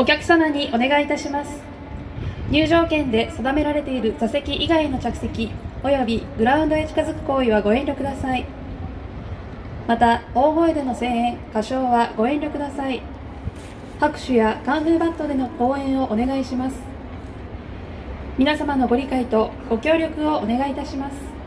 お客様にお願いいたします。入場券で定められている座席以外の着席およびグラウンドへ近づく行為はご遠慮ください。また大声での声援歌唱はご遠慮ください。拍手やカンフーバットでの講演をお願いします。皆様のご理解とご協力をお願いいたします。